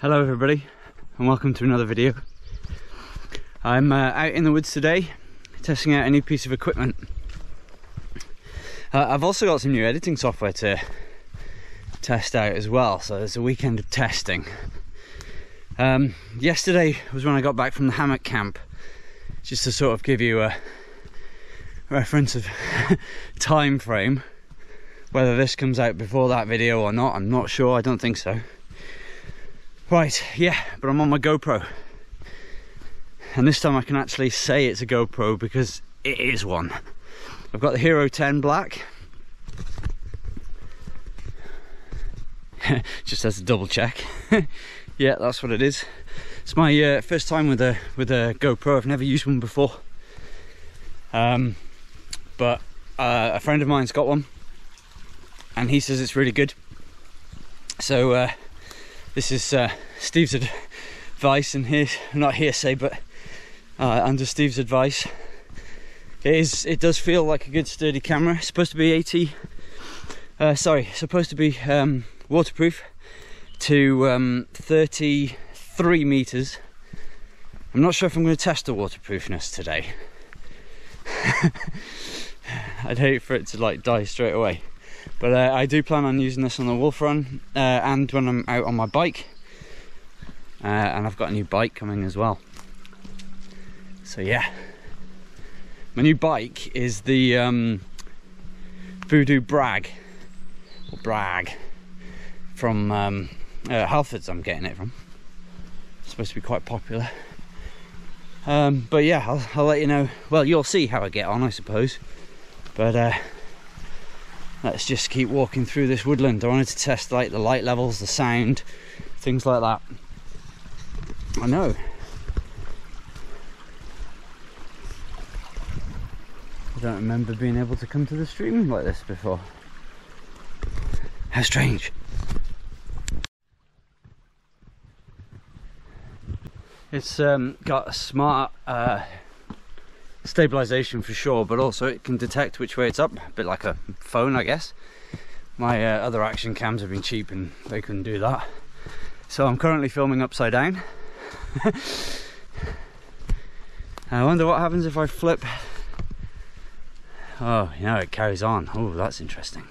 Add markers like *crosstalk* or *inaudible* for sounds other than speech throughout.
Hello everybody and welcome to another video. I'm uh, out in the woods today testing out a new piece of equipment. Uh, I've also got some new editing software to test out as well so there's a weekend of testing. Um, yesterday was when I got back from the hammock camp just to sort of give you a reference of *laughs* time frame whether this comes out before that video or not I'm not sure I don't think so Right, yeah, but I'm on my GoPro. And this time I can actually say it's a GoPro because it is one. I've got the Hero 10 Black. *laughs* Just as a double check. *laughs* yeah, that's what it is. It's my uh, first time with a with a GoPro. I've never used one before. Um, but uh, a friend of mine's got one, and he says it's really good. So uh, this is uh, Steve's advice, and not hearsay, but uh, under Steve's advice. It is. It does feel like a good sturdy camera. It's supposed to be 80. Uh, sorry, supposed to be um, waterproof to um, 33 meters. I'm not sure if I'm going to test the waterproofness today. *laughs* I'd hate for it to like die straight away. But uh, I do plan on using this on the wolf run uh, and when I'm out on my bike. Uh, and I've got a new bike coming as well. So yeah. My new bike is the um, Voodoo Brag. Or Brag. From um, uh, Halfords I'm getting it from. It's supposed to be quite popular. Um, but yeah, I'll, I'll, let you know. Well, you'll see how I get on, I suppose. But uh, let's just keep walking through this woodland. I wanted to test like the light levels, the sound, things like that. I know. I don't remember being able to come to the stream like this before. How strange. It's um, got a smart uh, stabilization for sure, but also it can detect which way it's up, a bit like a phone, I guess. My uh, other action cams have been cheap and they couldn't do that. So I'm currently filming upside down. *laughs* I wonder what happens if I flip. Oh, you know, it carries on. Oh, that's interesting.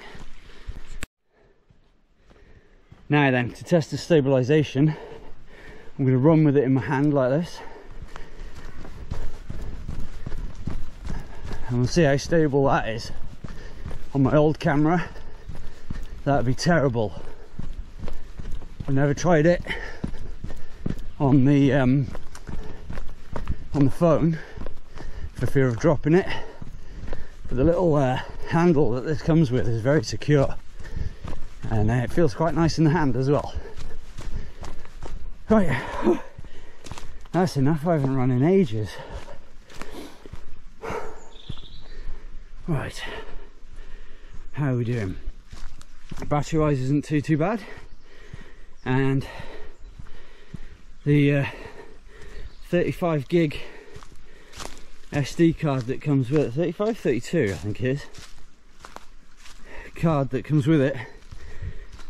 Now then, to test the stabilization, I'm going to run with it in my hand like this. And we'll see how stable that is. On my old camera that'd be terrible. I've never tried it. On the um, on the phone for fear of dropping it. But the little uh, handle that this comes with is very secure. And uh, it feels quite nice in the hand as well. Right. *sighs* That's enough. I haven't run in ages Right, how are we doing? Battery wise isn't too too bad, and the uh, 35 gig SD card that comes with it, 35, 32 I think it is, card that comes with it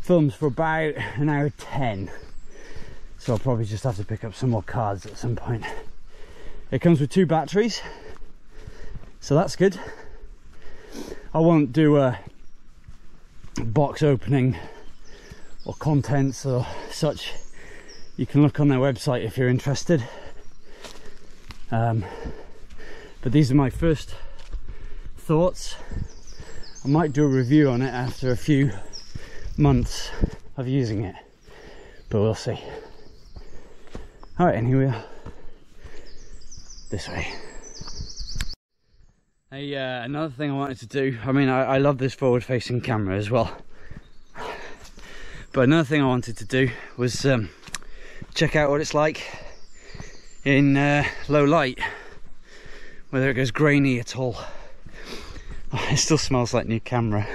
films for about an hour 10 so I'll probably just have to pick up some more cards at some point. It comes with two batteries so that's good I won't do a box opening or contents or such. You can look on their website if you're interested. Um, but these are my first thoughts. I might do a review on it after a few months of using it, but we'll see. All right, and here we are. This way. Hey, uh, another thing I wanted to do, I mean, I, I love this forward facing camera as well. But another thing I wanted to do was um, check out what it's like in uh, low light, whether it goes grainy at all. *laughs* It still smells like new camera.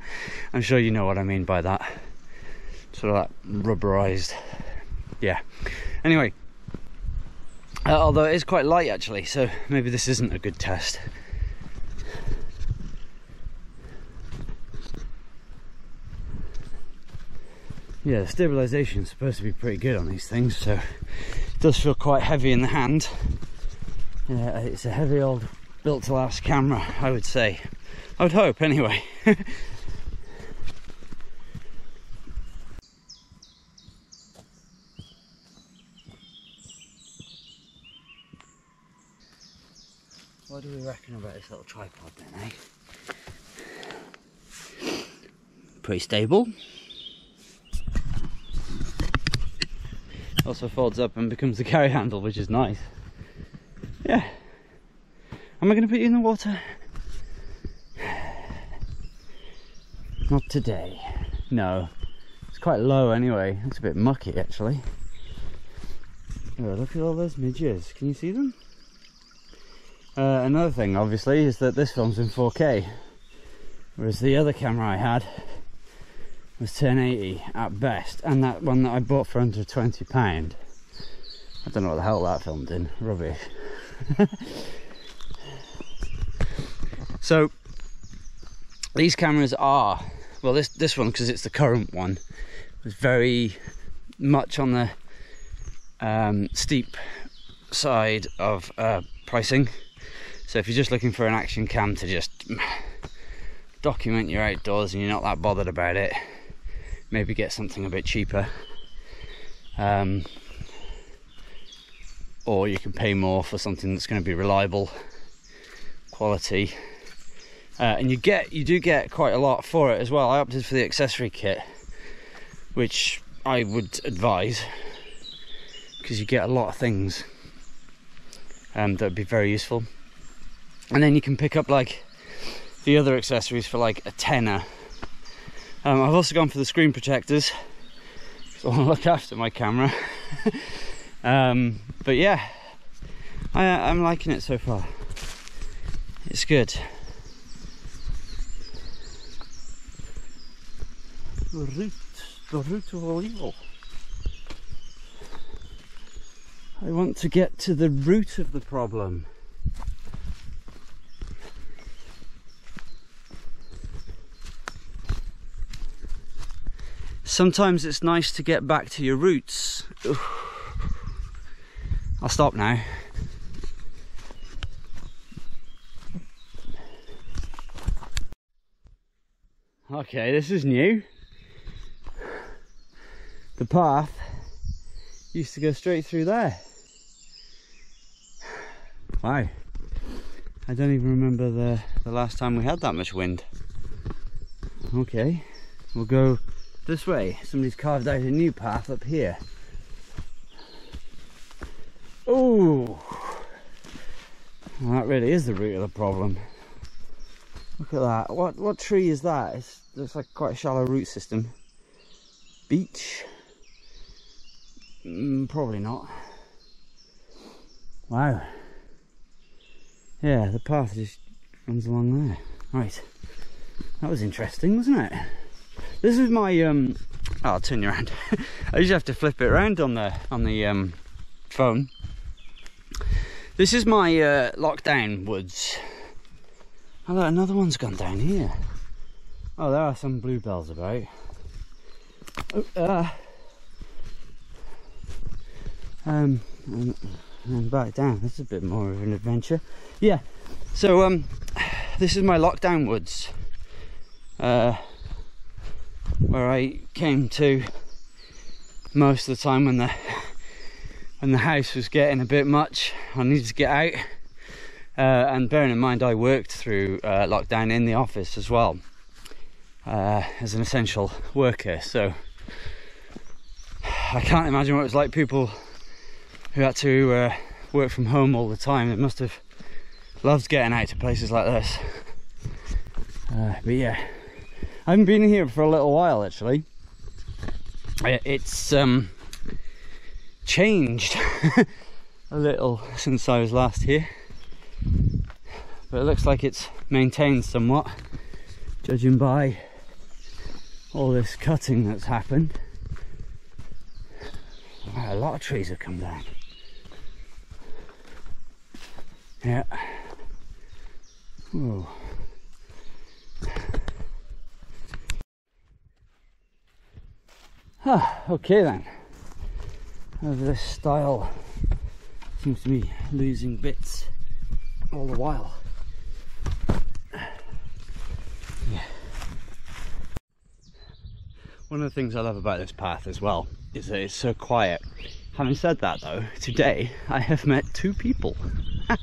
*laughs* I'm sure you know what I mean by that. Sort of that rubberized, yeah. Anyway, uh, although it is quite light actually, so maybe this isn't a good test. Yeah, the stabilization is supposed to be pretty good on these things, so it does feel quite heavy in the hand. Yeah, it's a heavy old built to last camera, I would say. I would hope, anyway. *laughs* what do we reckon about this little tripod then, eh? Pretty stable. Also folds up and becomes a *laughs* carry handle, which is nice. Yeah. Am I going to put you in the water? *sighs* Not today. No. It's quite low anyway. It's a bit mucky actually. Oh, look at all those midges. Can you see them? Uh, another thing, obviously, is that this film's in 4K, whereas the other camera I had was 1080 at best, and that one that I bought for under 20 pound. I don't know what the hell that filmed in. Rubbish. *laughs* so these cameras are well, this this one because it's the current one was very much on the um, steep side of uh, pricing. So if you're just looking for an action cam to just document your outdoors and you're not that bothered about it, maybe get something a bit cheaper. Um, or you can pay more for something that's going to be reliable, quality, uh, and you get you do get quite a lot for it as well. I opted for the accessory kit, which I would advise because you get a lot of things um, that would be very useful and then you can pick up like the other accessories for like a tenner um, I've also gone for the screen protectors. Because I want to look after my camera. *laughs* Um, but yeah I, I'm liking it so far. It's good. The root the root of all evil I want to get to the root of the problem sometimes it's nice to get back to your roots. *sighs* I'll stop now. Okay, this is new. The path used to go straight through there. Wow. I don't even remember the, the last time we had that much wind. Okay, we'll go this way. Somebody's carved out a new path up here. Oh, well, that really is the root of the problem. Look at that. What what tree is that? It looks like quite a shallow root system. Beech? Mm, probably not. Wow. Yeah, the path just runs along there. Right. That was interesting, wasn't it? This is my um oh, I'll turn you around. *laughs* I usually have to flip it around on the on the um phone. This is my uh, lockdown woods. Oh look, another one's gone down here. Oh, there are some bluebells about. Oh, uh, um, and, and back down. That's a bit more of an adventure. Yeah. So um, *sighs* this is my lockdown woods. Uh, where I came to most of the time when the when the house was getting a bit much. I needed to get out. Uh, and bearing in mind I worked through uh, lockdown in the office as well uh, as an essential worker. So I can't imagine what it was like people who had to uh, work from home all the time. It must have loved getting out to places like this. Uh, but yeah I haven't been here for a little while actually. It's um, changed *laughs* a little since I was last here, but it looks like it's maintained somewhat, judging by all this cutting that's happened. Wow, a lot of trees have come down. Yeah. Ah, okay then. This stile seems to be losing bits all the while. Yeah. One of the things I love about this path as well is that it's so quiet. Having said that though, today I have met two people. *laughs*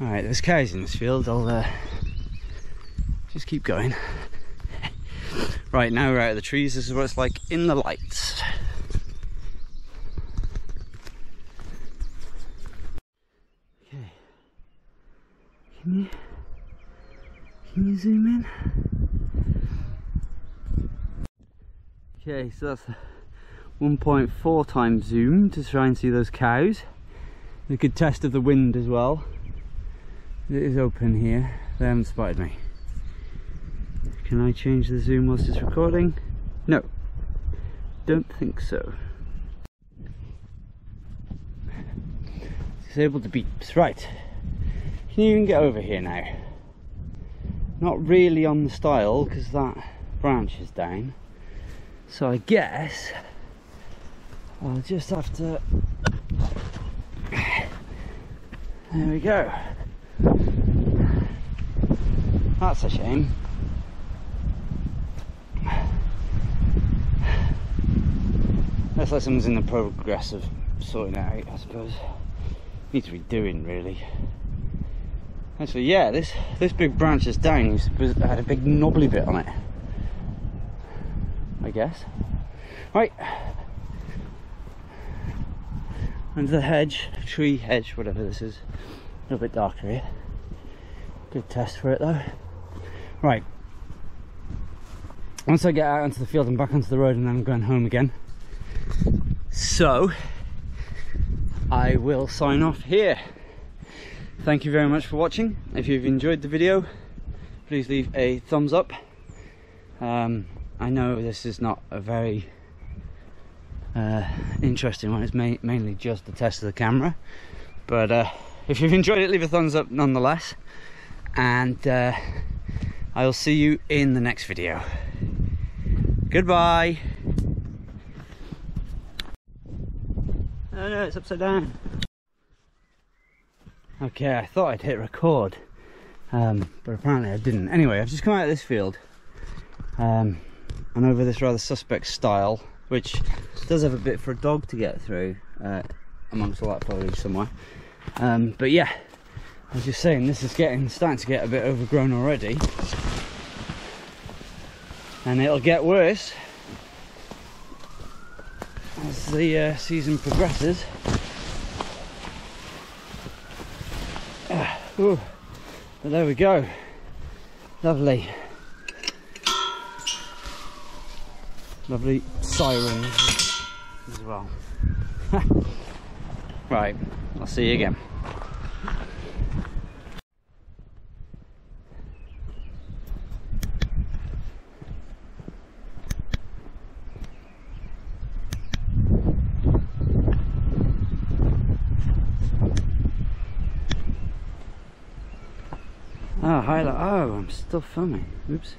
Alright, there's cows in this field, I'll uh, just keep going. Right, now we're out of the trees, this is what it's like in the lights. Okay. Can you can you zoom in? Okay, so that's 1.4 times zoom to try and see those cows. A good test of the wind as well. It is open here. They haven't spotted me. Can I change the zoom whilst it's recording? No. Don't think so. Disabled the beeps. Right. Can you even get over here now? Not really on the stile because that branch is down. So I guess I'll just have to. There we go. That's a shame. Looks like someone's in the progress of sorting it out, I suppose. Needs to be doing really. Actually, yeah, this this big branch is down. Was, had a big knobbly bit on it. I guess. Right. Under the hedge, tree hedge, whatever this is. A little bit darker here. Good test for it though. Right. Once I get out onto the field and back onto the road and then I'm going home again. So, I will sign off here. Thank you very much for watching. If you've enjoyed the video, please leave a thumbs up. Um, I know this is not a very uh, interesting one. It's ma mainly just a test of the camera. But uh, if you've enjoyed it, leave a thumbs up nonetheless. And uh, I will see you in the next video. Goodbye. Oh no, it's upside down. Okay, I thought I'd hit record, um, but apparently I didn't. Anyway, I've just come out of this field um, and over this rather suspect stile, which does have a bit for a dog to get through uh, amongst all that foliage somewhere. Um, but yeah, was just saying, this is getting starting to get a bit overgrown already, and it'll get worse as the uh, season progresses. Ooh, but there we go. Lovely. Lovely sirens as well. *laughs* right, I'll see you again. Oh, I'm still filming. Oops.